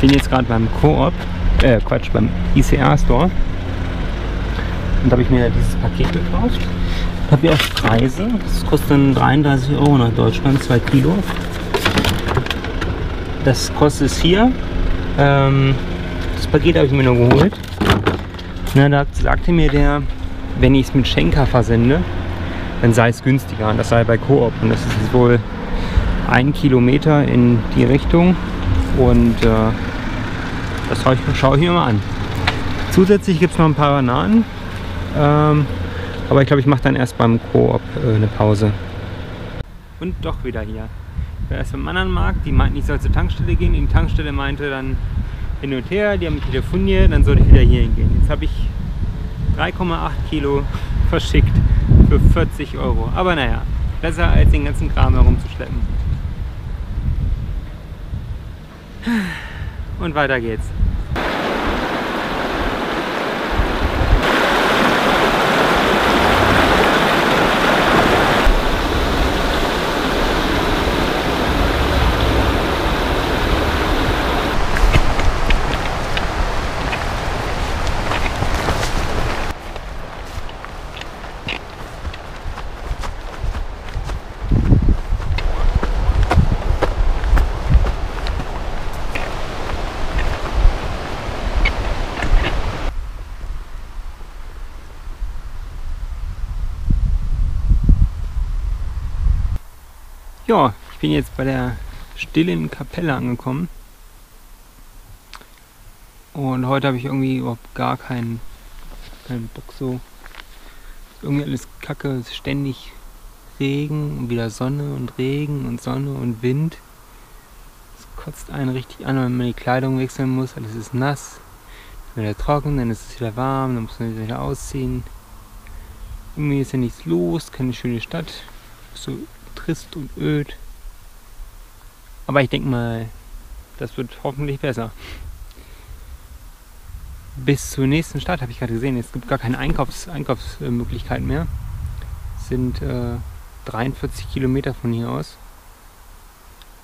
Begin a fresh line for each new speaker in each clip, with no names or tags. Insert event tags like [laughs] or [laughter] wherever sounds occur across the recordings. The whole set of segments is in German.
Bin jetzt gerade beim Coop, äh Quatsch, beim ICR Store. Und habe ich mir dieses Paket gekauft. Ich habe hier auch Preise. Das kostet dann 33 Euro nach Deutschland, 2 Kilo. Das kostet es hier. Ähm, das Paket habe ich mir nur geholt. Na, da sagte mir der, wenn ich es mit Schenker versende, dann sei es günstiger. Und das sei bei Coop. Und das ist wohl ein Kilometer in die Richtung. Und äh, das schaue ich, mir mal an. Zusätzlich gibt es noch ein paar Bananen. Ähm, aber ich glaube, ich mache dann erst beim Coop äh, eine Pause. Und doch wieder hier. Ich war erst beim anderen Markt, die meinten, ich soll zur Tankstelle gehen. Die Tankstelle meinte dann hin und her, die haben mich telefoniert, dann sollte ich wieder hier hingehen. Jetzt habe ich 3,8 Kilo [laughs] verschickt für 40 Euro. Aber naja, besser als den ganzen Kram herumzuschleppen. Und weiter geht's. Ja, ich bin jetzt bei der stillen Kapelle angekommen. Und heute habe ich irgendwie überhaupt gar keinen, keinen Bock so. Irgendwie alles kacke, ist ständig Regen und wieder Sonne und Regen und Sonne und Wind. Es kotzt einen richtig an, wenn man die Kleidung wechseln muss. Alles ist nass, dann wieder trocken, dann ist es wieder warm, dann muss man wieder ausziehen. Irgendwie ist ja nichts los, keine schöne Stadt. So trist und öd. Aber ich denke mal, das wird hoffentlich besser. Bis zur nächsten Stadt habe ich gerade gesehen, es gibt gar keine Einkaufs Einkaufsmöglichkeiten mehr. Es sind äh, 43 Kilometer von hier aus.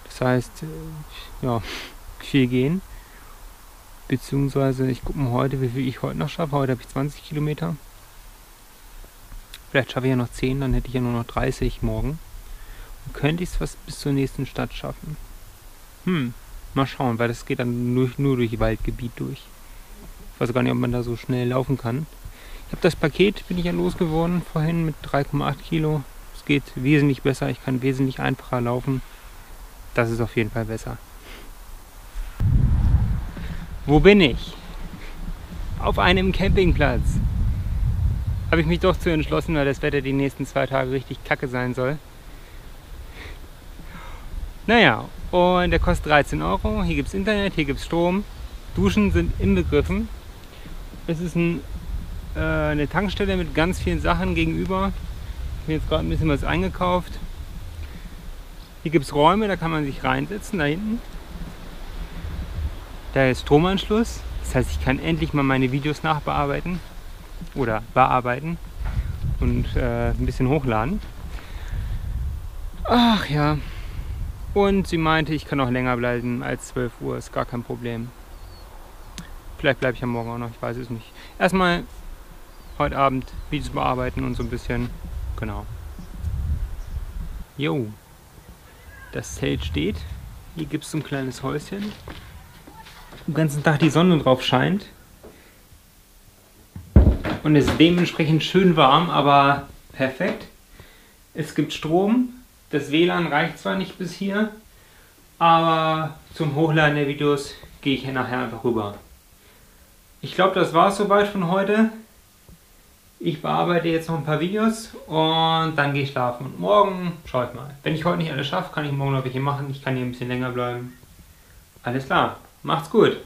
Das heißt, äh, ja, viel gehen. Beziehungsweise, ich gucke mal heute, wie viel ich heute noch schaffe. Heute habe ich 20 Kilometer. Vielleicht schaffe ich ja noch 10, dann hätte ich ja nur noch 30 morgen könnte ich es fast bis zur nächsten Stadt schaffen. Hm, mal schauen, weil das geht dann nur, nur durch Waldgebiet durch. Ich weiß gar nicht, ob man da so schnell laufen kann. Ich habe das Paket, bin ich ja losgeworden vorhin mit 3,8 Kilo. Es geht wesentlich besser, ich kann wesentlich einfacher laufen. Das ist auf jeden Fall besser. Wo bin ich? Auf einem Campingplatz. Habe ich mich doch zu entschlossen, weil das Wetter die nächsten zwei Tage richtig kacke sein soll. Naja, und der kostet 13 Euro. Hier gibt es Internet, hier gibt es Strom. Duschen sind inbegriffen. Es ist ein, äh, eine Tankstelle mit ganz vielen Sachen gegenüber. Ich habe jetzt gerade ein bisschen was eingekauft. Hier gibt es Räume, da kann man sich reinsetzen, da hinten. Da ist Stromanschluss. Das heißt, ich kann endlich mal meine Videos nachbearbeiten oder bearbeiten und äh, ein bisschen hochladen. Ach ja, und sie meinte, ich kann auch länger bleiben als 12 Uhr, ist gar kein Problem. Vielleicht bleibe ich ja morgen auch noch, ich weiß es nicht. Erstmal heute Abend Videos bearbeiten und so ein bisschen, genau. Jo, das Zelt steht. Hier gibt es so ein kleines Häuschen. Den ganzen Tag die Sonne drauf scheint. Und es ist dementsprechend schön warm, aber perfekt. Es gibt Strom, das WLAN reicht zwar nicht bis hier, aber zum Hochladen der Videos gehe ich nachher einfach rüber. Ich glaube, das war es soweit von heute. Ich bearbeite jetzt noch ein paar Videos und dann gehe ich schlafen. Und morgen schaue ich mal. Wenn ich heute nicht alles schaffe, kann ich morgen noch welche machen. Ich kann hier ein bisschen länger bleiben. Alles klar. Macht's gut.